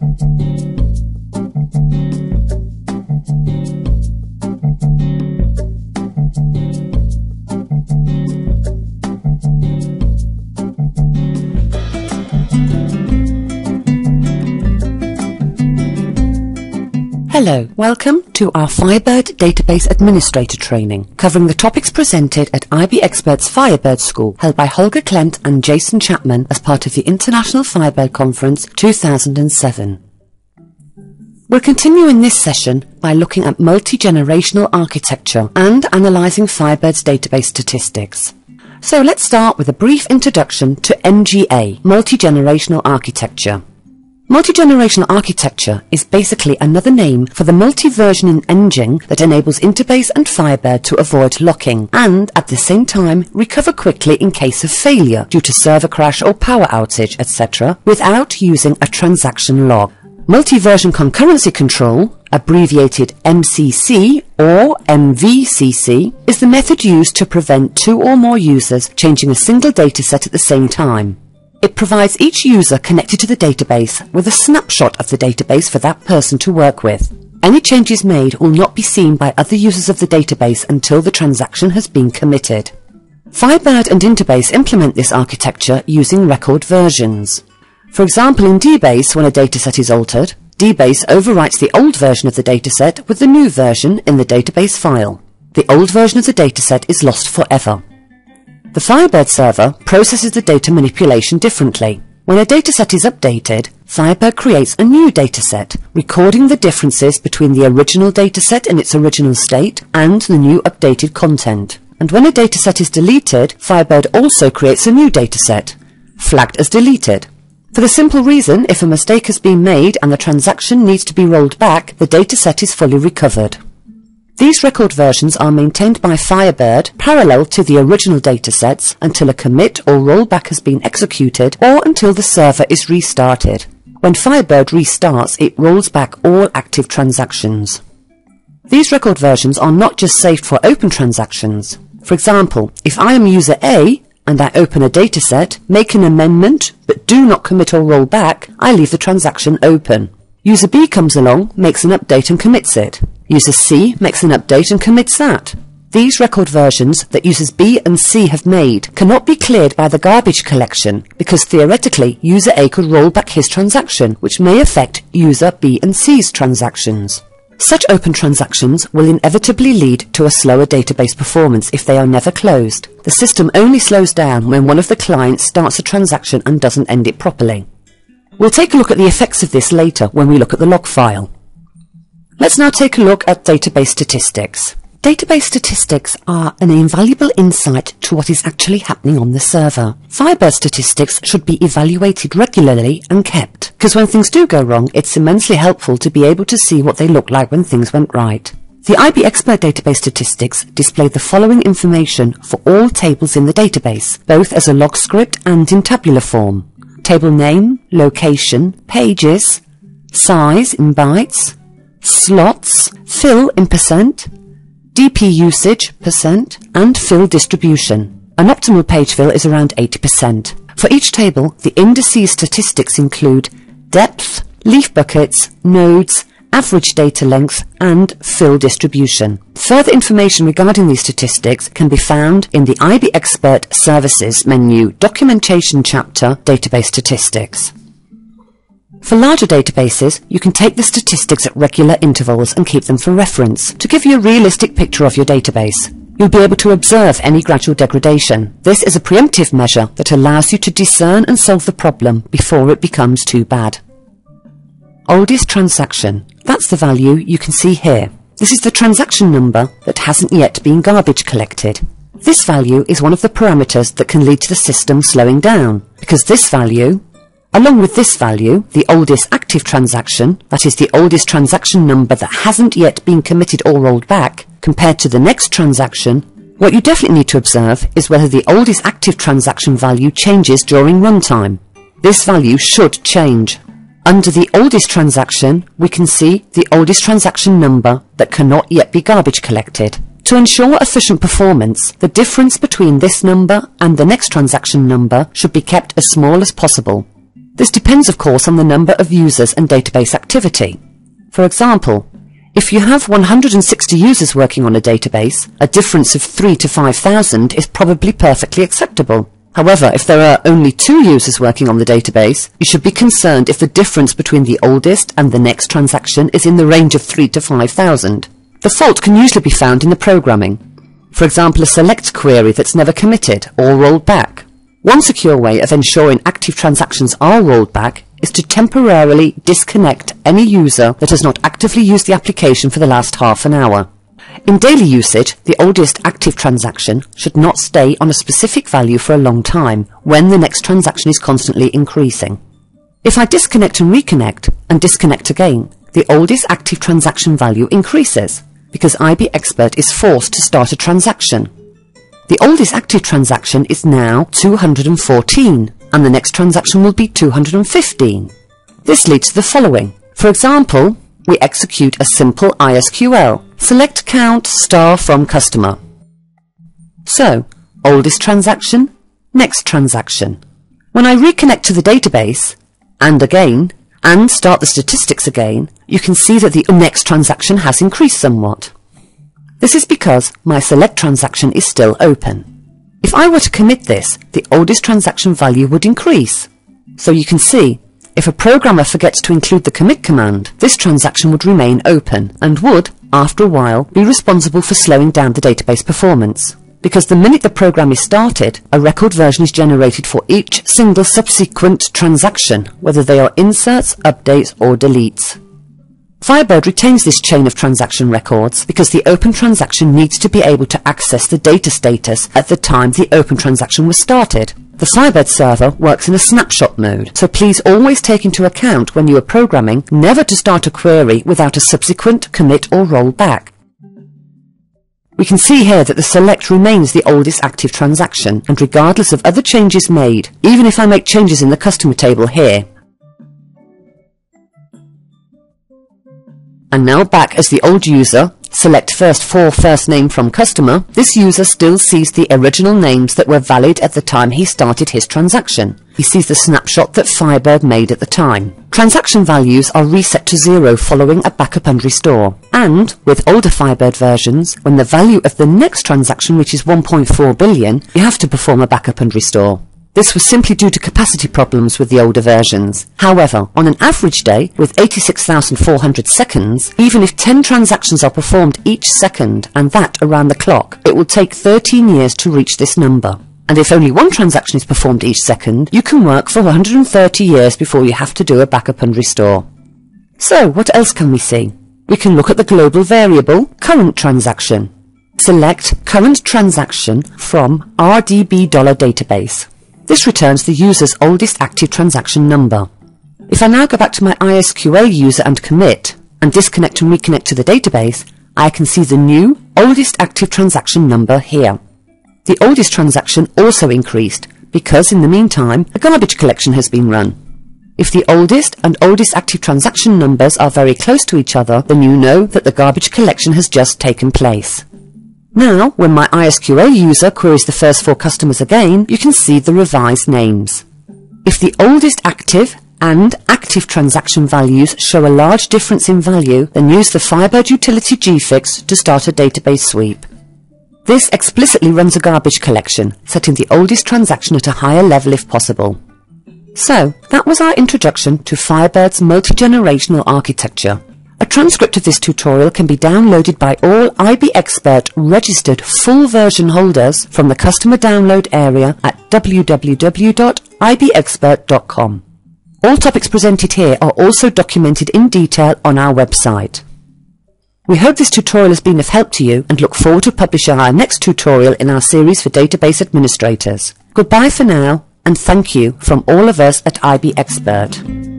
Thank you. Hello, welcome to our Firebird Database Administrator training, covering the topics presented at IBExpert's Firebird School, held by Holger Klempt and Jason Chapman as part of the International Firebird Conference 2007. We'll continue in this session by looking at multi-generational architecture and analysing Firebird's database statistics. So let's start with a brief introduction to MGA, multi-generational architecture. Multi-generational architecture is basically another name for the multi-versioning engine that enables Interbase and Firebird to avoid locking and at the same time recover quickly in case of failure due to server crash or power outage, etc. without using a transaction log. Multi-version concurrency control, abbreviated MCC or MVCC, is the method used to prevent two or more users changing a single dataset at the same time. It provides each user connected to the database with a snapshot of the database for that person to work with. Any changes made will not be seen by other users of the database until the transaction has been committed. Firebird and Interbase implement this architecture using record versions. For example, in DBase, when a dataset is altered, DBase overwrites the old version of the dataset with the new version in the database file. The old version of the dataset is lost forever. The Firebird server processes the data manipulation differently. When a dataset is updated, Firebird creates a new dataset, recording the differences between the original dataset in its original state and the new updated content. And when a dataset is deleted, Firebird also creates a new dataset, flagged as deleted. For the simple reason, if a mistake has been made and the transaction needs to be rolled back, the dataset is fully recovered. These record versions are maintained by Firebird parallel to the original datasets until a commit or rollback has been executed or until the server is restarted. When Firebird restarts, it rolls back all active transactions. These record versions are not just saved for open transactions. For example, if I am user A and I open a dataset, make an amendment, but do not commit or roll back, I leave the transaction open. User B comes along, makes an update and commits it. User C makes an update and commits that. These record versions that users B and C have made cannot be cleared by the garbage collection because theoretically user A could roll back his transaction which may affect user B and C's transactions. Such open transactions will inevitably lead to a slower database performance if they are never closed. The system only slows down when one of the clients starts a transaction and doesn't end it properly. We'll take a look at the effects of this later when we look at the log file. Let's now take a look at database statistics. Database statistics are an invaluable insight to what is actually happening on the server. Firebird statistics should be evaluated regularly and kept, because when things do go wrong, it's immensely helpful to be able to see what they look like when things went right. The IBExpert database statistics display the following information for all tables in the database, both as a log script and in tabular form. Table name, location, pages, size in bytes, slots, fill in percent, DP usage percent, and fill distribution. An optimal page fill is around 80%. For each table, the indices statistics include depth, leaf buckets, nodes, average data length, and fill distribution. Further information regarding these statistics can be found in the IBExpert Services menu Documentation chapter Database Statistics. For larger databases, you can take the statistics at regular intervals and keep them for reference to give you a realistic picture of your database. You'll be able to observe any gradual degradation. This is a preemptive measure that allows you to discern and solve the problem before it becomes too bad. Oldest transaction. That's the value you can see here. This is the transaction number that hasn't yet been garbage collected. This value is one of the parameters that can lead to the system slowing down, because this value Along with this value, the oldest active transaction, that is the oldest transaction number that hasn't yet been committed or rolled back, compared to the next transaction, what you definitely need to observe is whether the oldest active transaction value changes during runtime. This value should change. Under the oldest transaction, we can see the oldest transaction number that cannot yet be garbage collected. To ensure efficient performance, the difference between this number and the next transaction number should be kept as small as possible. This depends of course on the number of users and database activity. For example, if you have 160 users working on a database, a difference of 3 to 5,000 is probably perfectly acceptable. However, if there are only two users working on the database, you should be concerned if the difference between the oldest and the next transaction is in the range of 3 to 5,000. The fault can usually be found in the programming. For example, a select query that's never committed or rolled back. One secure way of ensuring active transactions are rolled back is to temporarily disconnect any user that has not actively used the application for the last half an hour. In daily usage, the oldest active transaction should not stay on a specific value for a long time when the next transaction is constantly increasing. If I disconnect and reconnect and disconnect again, the oldest active transaction value increases because IBExpert is forced to start a transaction. The oldest active transaction is now 214 and the next transaction will be 215. This leads to the following. For example, we execute a simple ISQL. Select count star from customer. So, oldest transaction, next transaction. When I reconnect to the database, and again, and start the statistics again, you can see that the next transaction has increased somewhat. This is because my select transaction is still open. If I were to commit this, the oldest transaction value would increase. So you can see if a programmer forgets to include the commit command, this transaction would remain open and would, after a while, be responsible for slowing down the database performance. Because the minute the program is started, a record version is generated for each single subsequent transaction, whether they are inserts, updates or deletes. Firebird retains this chain of transaction records because the open transaction needs to be able to access the data status at the time the open transaction was started. The Firebird server works in a snapshot mode, so please always take into account when you are programming never to start a query without a subsequent commit or roll back. We can see here that the select remains the oldest active transaction, and regardless of other changes made, even if I make changes in the customer table here, and now back as the old user, select first for first name from customer, this user still sees the original names that were valid at the time he started his transaction. He sees the snapshot that Firebird made at the time. Transaction values are reset to zero following a backup and restore. And, with older Firebird versions, when the value of the next transaction reaches 1.4 billion, you have to perform a backup and restore. This was simply due to capacity problems with the older versions. However, on an average day, with 86,400 seconds, even if 10 transactions are performed each second, and that around the clock, it will take 13 years to reach this number. And if only one transaction is performed each second, you can work for 130 years before you have to do a backup and restore. So, what else can we see? We can look at the global variable, current transaction. Select current transaction from RDB dollar database. This returns the user's oldest active transaction number. If I now go back to my ISQL user and commit, and disconnect and reconnect to the database, I can see the new, oldest active transaction number here. The oldest transaction also increased, because in the meantime, a garbage collection has been run. If the oldest and oldest active transaction numbers are very close to each other, then you know that the garbage collection has just taken place. Now, when my ISQL user queries the first four customers again, you can see the revised names. If the oldest active and active transaction values show a large difference in value, then use the Firebird utility gfix to start a database sweep. This explicitly runs a garbage collection, setting the oldest transaction at a higher level if possible. So, that was our introduction to Firebird's multi-generational architecture. A transcript of this tutorial can be downloaded by all IBExpert registered full version holders from the customer download area at www.ibexpert.com. All topics presented here are also documented in detail on our website. We hope this tutorial has been of help to you and look forward to publishing our next tutorial in our series for database administrators. Goodbye for now and thank you from all of us at IBExpert.